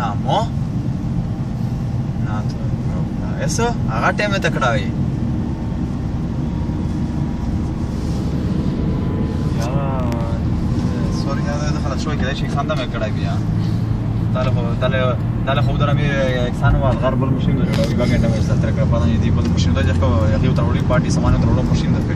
ما ناتو ایسا هغه ټیم ته کړاوي سوری نه ده خلاص شوی کله شي خنده مې کړای بیا داله خو داله داله خو درمه یکسان و غرب المشین ده یو غنډه مې سره تر کړ پدې دی بل مشین ده چې یو تروړي پارٹی سامان تروړو مشین ده